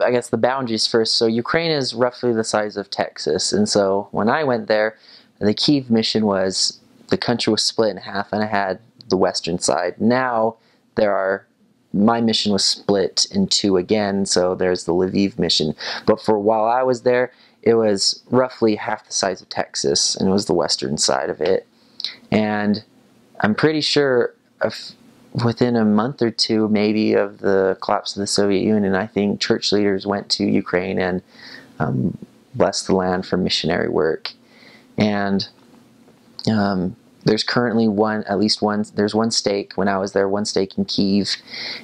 I guess the boundaries first. So Ukraine is roughly the size of Texas, and so when I went there, the Kiev mission was the country was split in half, and I had the western side. Now there are my mission was split in two again, so there's the Lviv mission. But for while I was there, it was roughly half the size of Texas, and it was the western side of it. And I'm pretty sure within a month or two, maybe, of the collapse of the Soviet Union, I think church leaders went to Ukraine and um, blessed the land for missionary work. And um, there's currently one, at least one, there's one stake, when I was there, one stake in Kiev,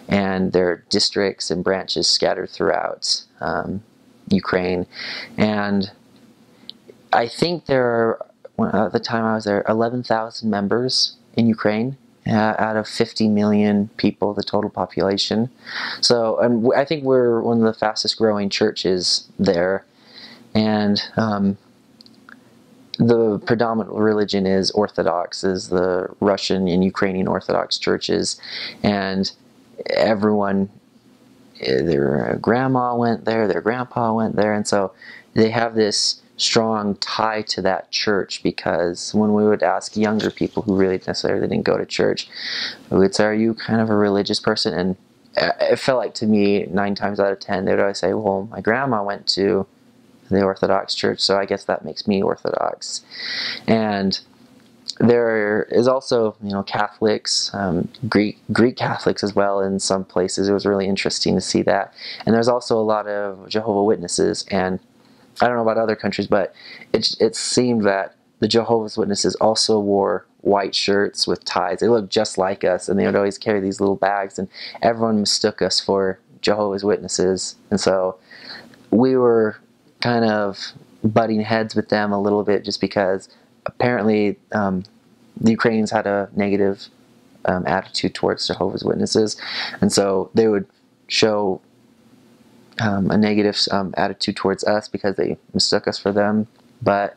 and there are districts and branches scattered throughout um, Ukraine. And I think there are, at the time I was there, 11,000 members in Ukraine uh, out of 50 million people, the total population. So, and I think we're one of the fastest growing churches there. And um, the predominant religion is Orthodox, is the Russian and Ukrainian Orthodox churches. And everyone, eh, their grandma went there, their grandpa went there. And so they have this strong tie to that church because when we would ask younger people who really necessarily didn't go to church, we would say, Are you kind of a religious person? And it felt like to me, nine times out of ten, they would always say, Well, my grandma went to the Orthodox Church, so I guess that makes me Orthodox. And there is also, you know, Catholics, um, Greek Greek Catholics as well in some places. It was really interesting to see that. And there's also a lot of Jehovah Witnesses and I don't know about other countries, but it, it seemed that the Jehovah's Witnesses also wore white shirts with ties. They looked just like us, and they would always carry these little bags, and everyone mistook us for Jehovah's Witnesses. And so we were kind of butting heads with them a little bit just because apparently um, the Ukrainians had a negative um, attitude towards Jehovah's Witnesses. And so they would show um, a negative um, attitude towards us because they mistook us for them. But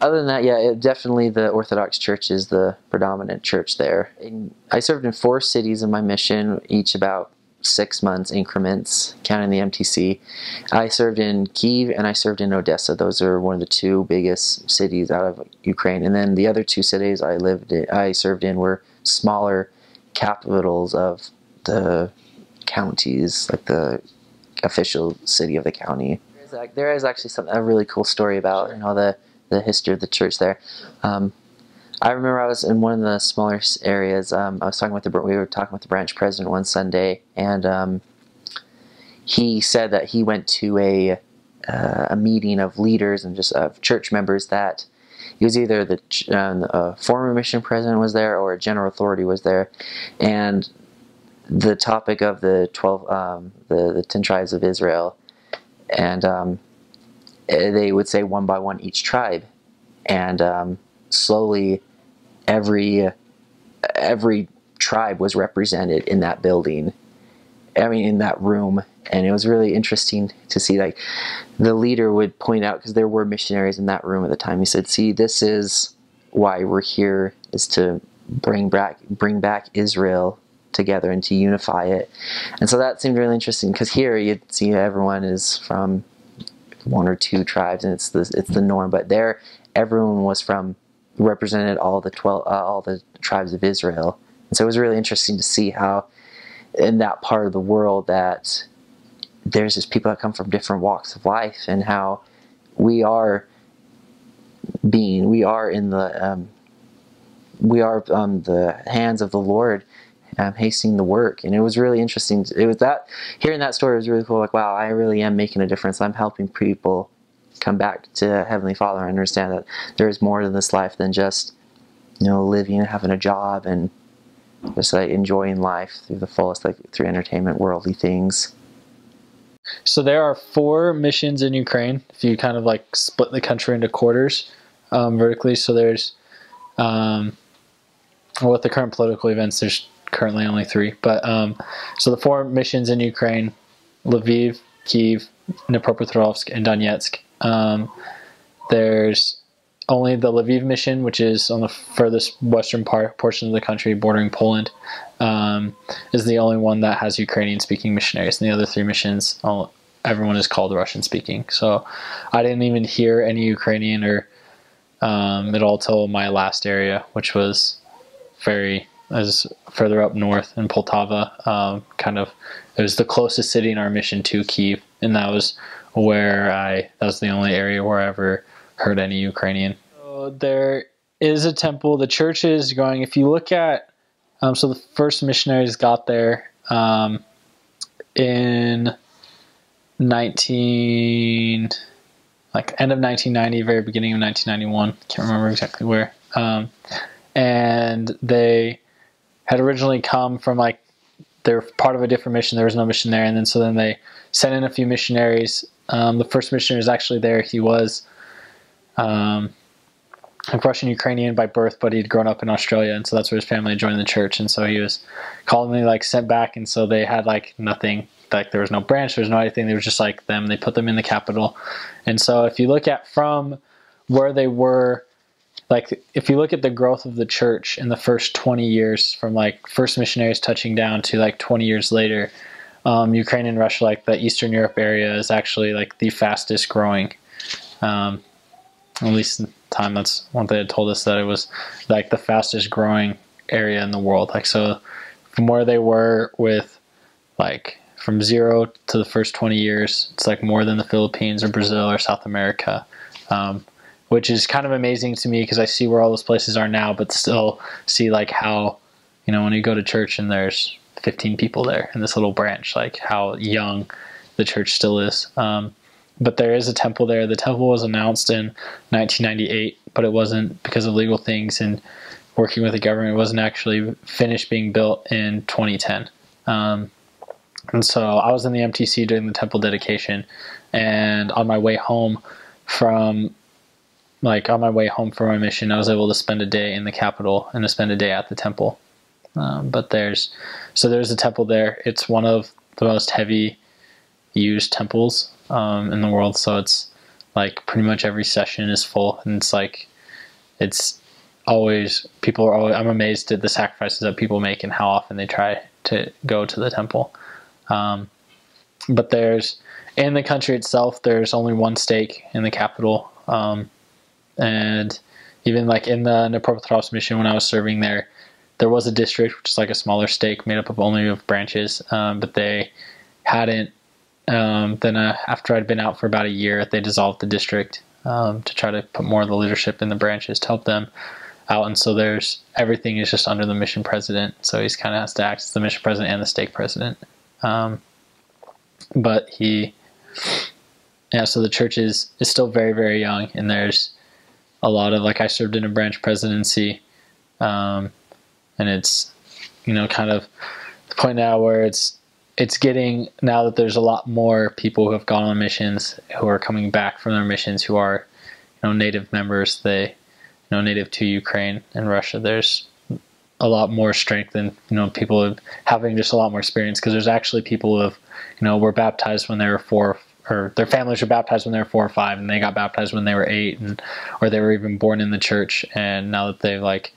other than that, yeah, it, definitely the Orthodox Church is the predominant church there. And I served in four cities in my mission, each about six months increments, counting the MTC. I served in Kiev and I served in Odessa. Those are one of the two biggest cities out of Ukraine. And then the other two cities I lived in, I served in were smaller capitals of the counties, like the official city of the county. There is actually some a really cool story about you know the the history of the church there. Um, I remember I was in one of the smaller areas. Um, I was talking with the we were talking with the branch president one Sunday, and um, he said that he went to a uh, a meeting of leaders and just of church members that he was either the uh, former mission president was there or a general authority was there, and the topic of the twelve, um, the the ten tribes of Israel, and um, eh, they would say one by one each tribe, and um, slowly every every tribe was represented in that building. I mean, in that room, and it was really interesting to see. Like the leader would point out because there were missionaries in that room at the time. He said, "See, this is why we're here: is to bring back bring back Israel together and to unify it. And so that seemed really interesting because here you'd see everyone is from one or two tribes and it's the it's the norm. But there, everyone was from represented all the twelve uh, all the tribes of Israel. And so it was really interesting to see how in that part of the world that there's just people that come from different walks of life and how we are being we are in the um, we are um, the hands of the Lord um, hastening the work. And it was really interesting. It was that hearing that story was really cool. Like, wow, I really am making a difference. I'm helping people come back to Heavenly Father and understand that there is more to this life than just you know living and having a job and just like enjoying life through the fullest, like through entertainment, worldly things. So there are four missions in Ukraine. If you kind of like split the country into quarters um, vertically, so there's um, with the current political events, there's currently only three. But um, so the four missions in Ukraine: Lviv, Kiev, Dnipropetrovsk, and Donetsk. Um, there's only the Lviv mission, which is on the furthest western part portion of the country, bordering Poland, um, is the only one that has Ukrainian-speaking missionaries. And the other three missions, all, everyone is called Russian-speaking. So I didn't even hear any Ukrainian or um, at all till my last area, which was very as further up north in Poltava. Um, kind of, it was the closest city in our mission to Kiev, and that was where I. That was the only area where I ever heard any Ukrainian. So there is a temple. The church is going. If you look at, um, so the first missionaries got there um, in nineteen, like end of nineteen ninety, very beginning of nineteen ninety one. Can't remember exactly where. Um, and they had originally come from like they're part of a different mission. There was no mission there, and then so then they sent in a few missionaries. Um, the first missionary is actually there. He was um, Russian Ukrainian by birth, but he'd grown up in Australia, and so that's where his family joined the church. And so he was calling like sent back, and so they had like nothing. Like there was no branch, there was no anything. They were just like them. They put them in the capital, and so if you look at from where they were like if you look at the growth of the church in the first 20 years from like first missionaries touching down to like 20 years later um, ukraine and russia like the eastern europe area is actually like the fastest growing. Um, at least in time that's one they had told us that it was like the fastest growing area in the world. Like so from where they were with like from zero to the first 20 years it's like more than the philippines or brazil or south america. Um, which is kind of amazing to me because I see where all those places are now, but still see like how, you know, when you go to church and there's 15 people there in this little branch, like how young the church still is. Um, but there is a temple there. The temple was announced in 1998, but it wasn't because of legal things and working with the government. It wasn't actually finished being built in 2010. Um, and so I was in the MTC doing the temple dedication, and on my way home from like on my way home from my mission, I was able to spend a day in the capital and to spend a day at the temple. Um, but there's so there's a temple there. It's one of the most heavy used temples um, in the world. So it's like pretty much every session is full, and it's like it's always people are always. I'm amazed at the sacrifices that people make and how often they try to go to the temple. Um, but there's in the country itself, there's only one stake in the capital. Um, and even like in the Dnipropetrovsk mission when I was serving there, there was a district which is like a smaller stake made up of only of branches, um, but they hadn't. Um, then uh, after I'd been out for about a year, they dissolved the district um, to try to put more of the leadership in the branches to help them out. And so there's everything is just under the mission president. So he's kind of has to act as the mission president and the stake president. Um, but he, yeah. So the church is is still very very young, and there's a lot of like I served in a branch presidency, um, and it's you know kind of the point now where it's it's getting now that there's a lot more people who have gone on missions who are coming back from their missions who are you know native members they you know native to Ukraine and Russia there's a lot more strength and you know people having just a lot more experience because there's actually people who have you know were baptized when they were four or their families were baptized when they were four or five and they got baptized when they were eight and or they were even born in the church and now that they've like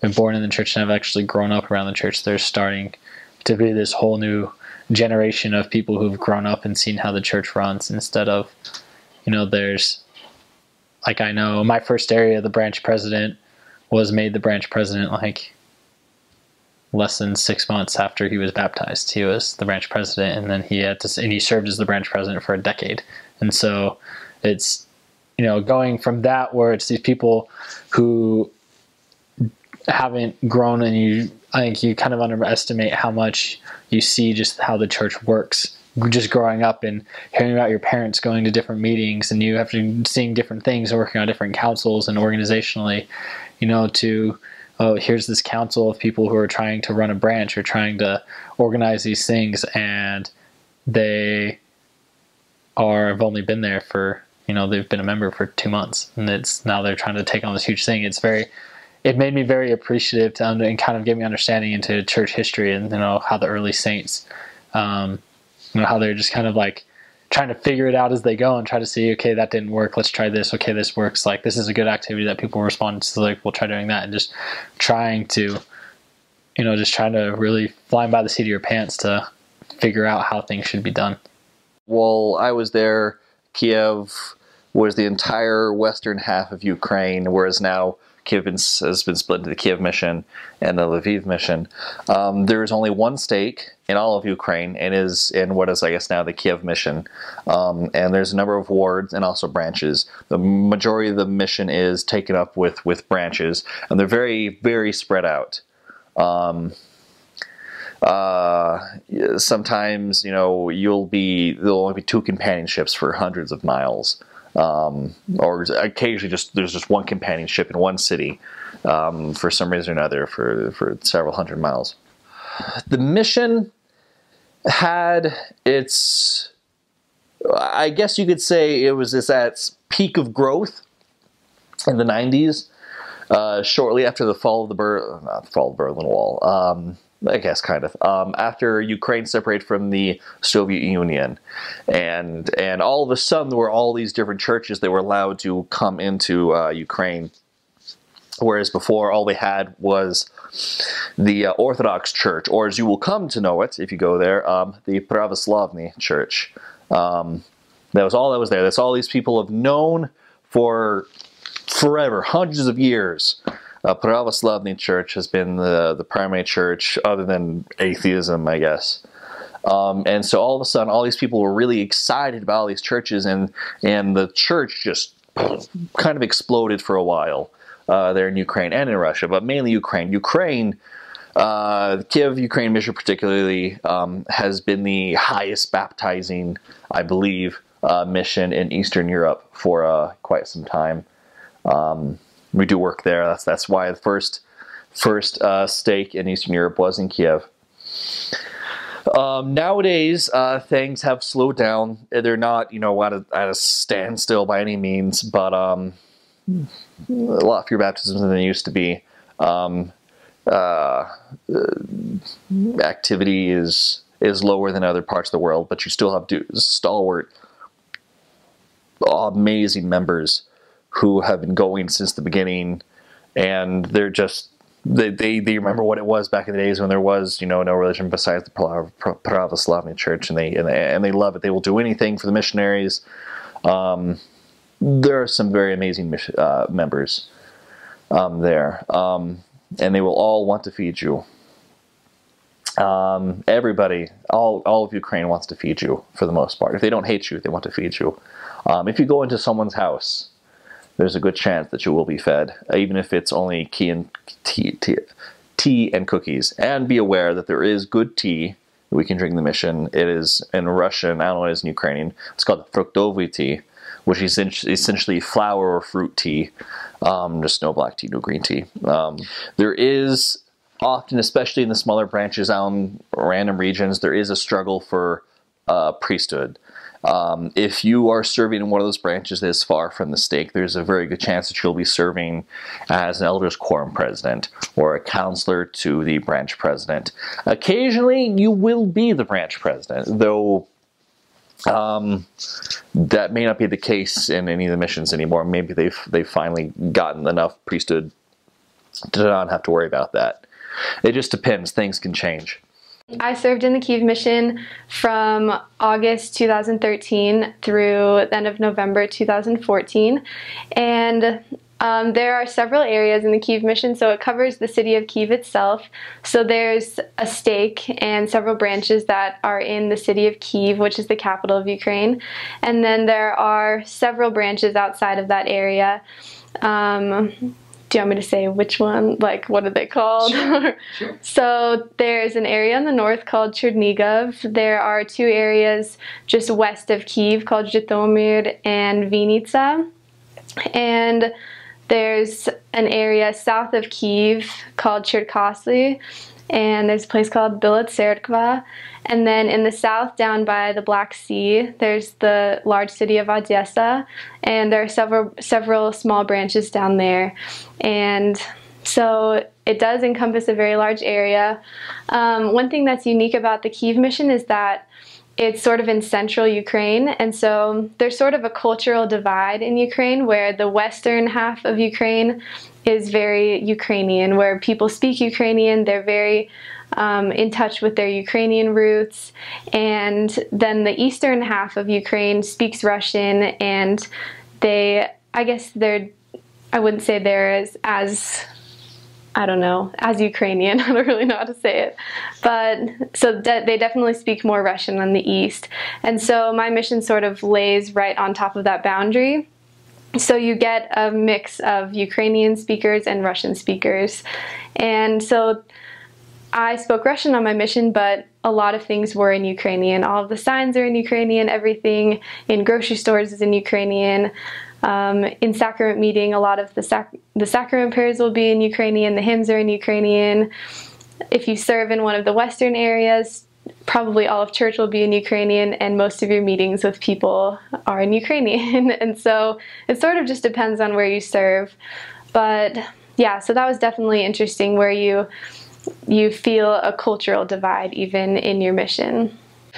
been born in the church and have actually grown up around the church they're starting to be this whole new generation of people who've grown up and seen how the church runs instead of you know there's like i know my first area the branch president was made the branch president like less than six months after he was baptized. He was the branch president, and then he had to, and he served as the branch president for a decade. And so, it's you know going from that where it's these people who haven't grown, and you I think you kind of underestimate how much you see just how the church works. Just growing up and hearing about your parents going to different meetings, and you have to seeing different things and working on different councils and organizationally, you know, to oh, here's this council of people who are trying to run a branch or trying to organize these things, and they are have only been there for you know they've been a member for two months, and it's now they're trying to take on this huge thing. It's very it made me very appreciative to and kind of gave me understanding into church history and you know how the early saints, um, you know how they're just kind of like trying to figure it out as they go and try to see, okay, that didn't work. Let's try this. Okay, this works. Like this is a good activity that people respond to. Like we'll try doing that and just trying to, you know, just trying to really flying by the seat of your pants to figure out how things should be done. While I was there, Kiev was the entire western half of Ukraine, whereas now Kiev has been split into the Kiev mission and the Lviv mission. Um, there is only one stake in all of Ukraine and is in what is, I guess, now the Kiev mission. Um, and there's a number of wards and also branches. The majority of the mission is taken up with, with branches, and they're very, very spread out. Um, uh, sometimes, you know, you'll be, there'll only be two companionships for hundreds of miles um, or occasionally just there's just one companionship in one city um, for some reason or another for for several hundred miles. The mission had its, I guess you could say it was at its peak of growth in the 90s, uh, shortly after the fall of the Ber- not fall of Berlin Wall. Um, I guess kind of um, after Ukraine separated from the Soviet Union, and and all of a sudden there were all these different churches that were allowed to come into uh, Ukraine, whereas before all they had was the uh, Orthodox Church, or as you will come to know it if you go there, um, the Pravoslavny Church. Um, that was all that was there. That's all these people have known for forever, hundreds of years uh, Pravoslavny Church has been the, the primary church other than atheism, I guess. Um, and so all of a sudden, all these people were really excited about all these churches, and and the church just kind of exploded for a while uh, there in Ukraine and in Russia, but mainly Ukraine. Ukraine, uh, Kiev, Ukraine mission particularly, um, has been the highest baptizing, I believe, uh, mission in Eastern Europe for uh, quite some time. Um, we do work there. That's that's why the first first uh, stake in Eastern Europe was in Kiev. Um, nowadays, uh, things have slowed down. They're not, you know, at a, at a standstill by any means, but um, a lot fewer baptisms than they used to be. Um, uh, activity is is lower than other parts of the world, but you still have stalwart, amazing members who have been going since the beginning, and they're just they, they, they remember what it was back in the days when there was you know no religion besides the Pravoslavny Church, and they and they, and they love it. They will do anything for the missionaries. Um, there are some very amazing uh, members um, there, um, and they will all want to feed you. Um, everybody, all all of Ukraine wants to feed you for the most part. If they don't hate you, they want to feed you. Um, if you go into someone's house there's a good chance that you will be fed, even if it's only tea and tea, tea, tea and cookies. And be aware that there is good tea that we can drink in the mission. It is in Russian, I don't know what it is in Ukrainian. It's called fruktovy tea, which is essentially flower or fruit tea. Um, just no black tea, no green tea. Um, there is often, especially in the smaller branches out in random regions, there is a struggle for uh, priesthood. Um, if you are serving in one of those branches that is far from the stake, there's a very good chance that you'll be serving as an elders quorum president or a counselor to the branch president. Occasionally, you will be the branch president, though um, that may not be the case in any of the missions anymore. Maybe they've they've finally gotten enough priesthood to not have to worry about that. It just depends. Things can change. I served in the Kiev mission from August 2013 through the end of November 2014. And um, there are several areas in the Kiev mission, so it covers the city of Kiev itself. So there's a stake and several branches that are in the city of Kiev, which is the capital of Ukraine. And then there are several branches outside of that area. Um, do you want me to say which one? Like, what are they called? Sure. sure. so there's an area in the north called Chernigov. There are two areas just west of Kiev called Zhytomyr and Vinnitsa. And there's an area south of Kiev called Cherkasy and there's a place called Bila Tserkva. And then in the south, down by the Black Sea, there's the large city of Odessa, and there are several several small branches down there. And so it does encompass a very large area. Um, one thing that's unique about the Kiev mission is that it's sort of in central Ukraine, and so there's sort of a cultural divide in Ukraine where the western half of Ukraine is very Ukrainian, where people speak Ukrainian, they're very um, in touch with their Ukrainian roots, and then the eastern half of Ukraine speaks Russian, and they, I guess they're, I wouldn't say they're as, as I don't know, as Ukrainian, I don't really know how to say it. But so de- they definitely speak more Russian on the east. And so my mission sort of lays right on top of that boundary. So you get a mix of Ukrainian speakers and Russian speakers. And so I spoke Russian on my mission, but a lot of things were in Ukrainian. All of the signs are in Ukrainian, everything in grocery stores is in Ukrainian. Um, in sacrament meeting, a lot of the, sac- the sacrament prayers will be in Ukrainian, the hymns are in Ukrainian. If you serve in one of the Western areas, probably all of church will be in Ukrainian, and most of your meetings with people are in Ukrainian. and so it sort of just depends on where you serve. But yeah, so that was definitely interesting where you you feel a cultural divide even in your mission.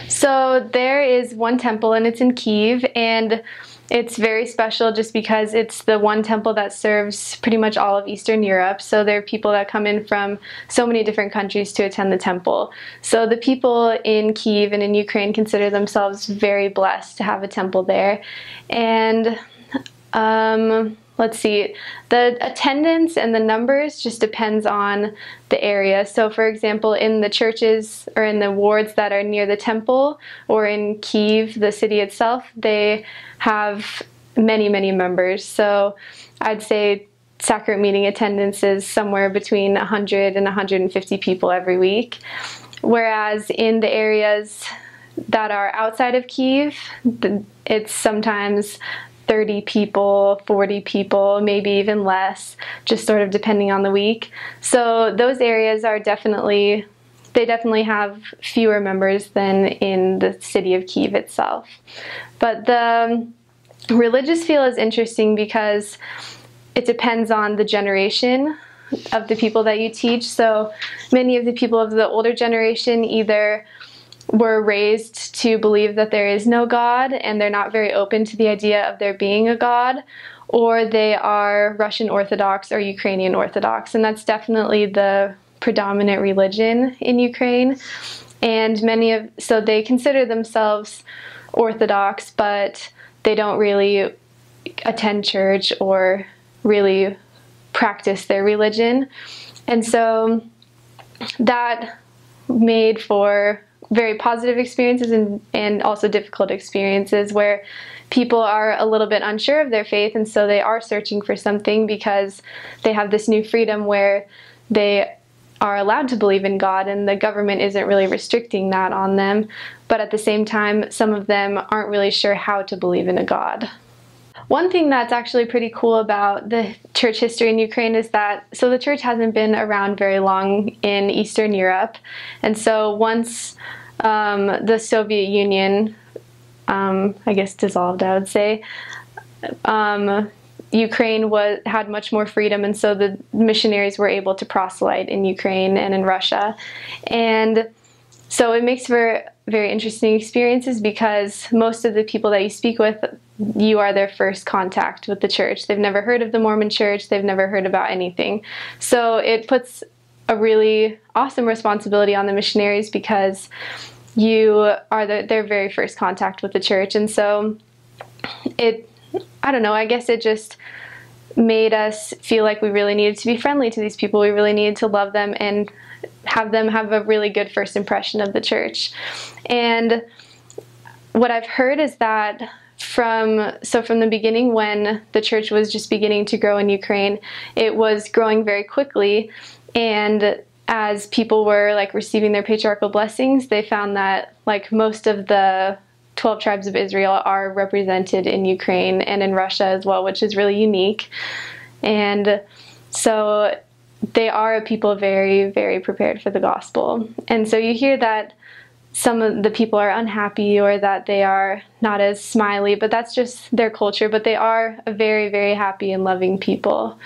So there is one temple and it's in Kiev and it's very special just because it's the one temple that serves pretty much all of Eastern Europe. So there are people that come in from so many different countries to attend the temple. So the people in Kiev and in Ukraine consider themselves very blessed to have a temple there. And um, let's see, the attendance and the numbers just depends on the area. So, for example, in the churches or in the wards that are near the temple or in Kiev, the city itself, they have many, many members. So, I'd say sacrament meeting attendance is somewhere between 100 and 150 people every week. Whereas in the areas that are outside of Kiev, it's sometimes 30 people, 40 people, maybe even less, just sort of depending on the week. So those areas are definitely, they definitely have fewer members than in the city of Kiev itself. But the um, religious feel is interesting because it depends on the generation of the people that you teach. So many of the people of the older generation either were raised to believe that there is no God and they're not very open to the idea of there being a God, or they are Russian Orthodox or Ukrainian Orthodox. And that's definitely the predominant religion in Ukraine. And many of, so they consider themselves Orthodox, but they don't really attend church or really practice their religion. And so that made for very positive experiences and, and also difficult experiences where people are a little bit unsure of their faith and so they are searching for something because they have this new freedom where they are allowed to believe in God and the government isn't really restricting that on them. But at the same time, some of them aren't really sure how to believe in a God. One thing that's actually pretty cool about the church history in Ukraine is that so the church hasn't been around very long in Eastern Europe, and so once um, the Soviet Union, um, I guess, dissolved, I would say. Um, Ukraine was had much more freedom, and so the missionaries were able to proselyte in Ukraine and in Russia, and so it makes for very interesting experiences because most of the people that you speak with, you are their first contact with the church. They've never heard of the Mormon church, they've never heard about anything. So it puts a really awesome responsibility on the missionaries because you are the, their very first contact with the church. And so it, I don't know, I guess it just made us feel like we really needed to be friendly to these people. We really needed to love them and have them have a really good first impression of the church. And what I've heard is that from so from the beginning when the church was just beginning to grow in Ukraine, it was growing very quickly and as people were like receiving their patriarchal blessings, they found that like most of the 12 tribes of Israel are represented in Ukraine and in Russia as well, which is really unique. And so they are a people very, very prepared for the gospel. And so you hear that some of the people are unhappy or that they are not as smiley, but that's just their culture. But they are a very, very happy and loving people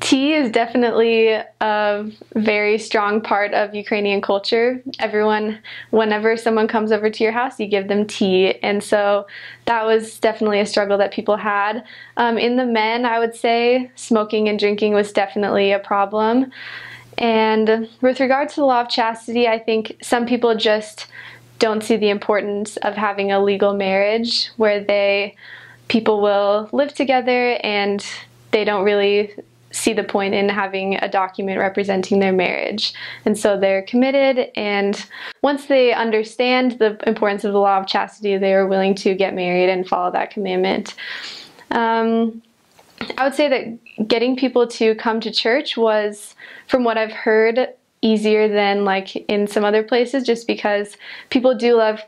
Tea is definitely a very strong part of Ukrainian culture. Everyone, whenever someone comes over to your house, you give them tea. And so that was definitely a struggle that people had. Um, in the men, I would say smoking and drinking was definitely a problem. And with regard to the law of chastity, I think some people just don't see the importance of having a legal marriage where they people will live together and they don't really see the point in having a document representing their marriage. And so they're committed, and once they understand the importance of the law of chastity, they are willing to get married and follow that commandment. Um, I would say that getting people to come to church was, from what I've heard, easier than like in some other places just because people do love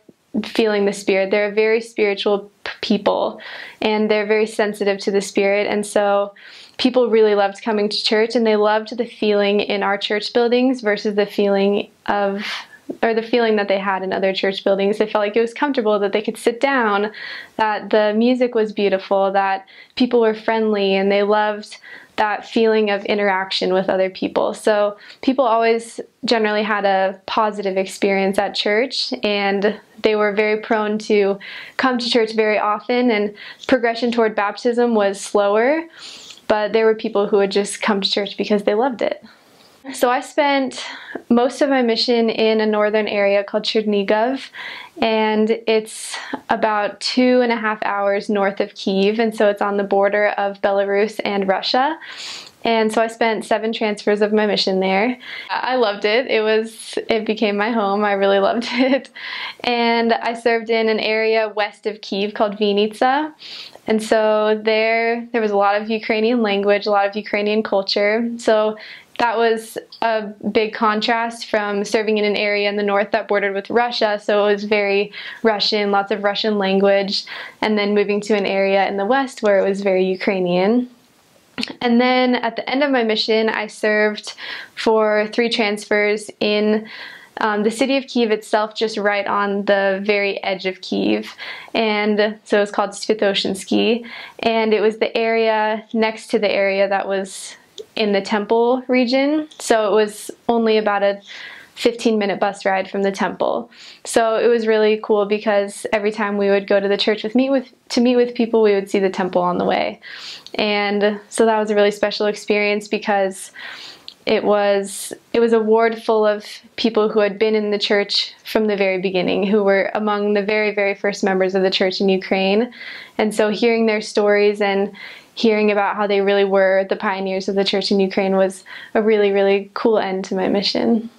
feeling the spirit. They're a very spiritual people and they're very sensitive to the spirit and so people really loved coming to church and they loved the feeling in our church buildings versus the feeling of or the feeling that they had in other church buildings. They felt like it was comfortable, that they could sit down, that the music was beautiful, that people were friendly, and they loved that feeling of interaction with other people. So people always generally had a positive experience at church and they were very prone to come to church very often and progression toward baptism was slower but there were people who would just come to church because they loved it. So I spent most of my mission in a northern area called Chernigov, and it's about two and a half hours north of Kiev, and so it's on the border of Belarus and Russia. And so I spent seven transfers of my mission there. I loved it. It was, it became my home. I really loved it. And I served in an area west of Kiev called Vinnytsia. And so there, there was a lot of Ukrainian language, a lot of Ukrainian culture. So that was a big contrast from serving in an area in the north that bordered with Russia. So it was very Russian, lots of Russian language, and then moving to an area in the west where it was very Ukrainian. And then at the end of my mission, I served for three transfers in um, the city of Kiev itself, just right on the very edge of Kiev. And so it was called Svetoshinsky. And it was the area next to the area that was in the temple region. So it was only about a 15 minute bus ride from the temple. So it was really cool because every time we would go to the church with meet with to meet with people, we would see the temple on the way. And so that was a really special experience because it was it was a ward full of people who had been in the church from the very beginning, who were among the very very first members of the church in Ukraine. And so hearing their stories and hearing about how they really were the pioneers of the church in Ukraine was a really, really cool end to my mission.